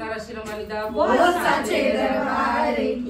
What's that da. Boa sorte da Vale.